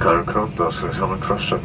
Scarecrow, das ist am Encrusted.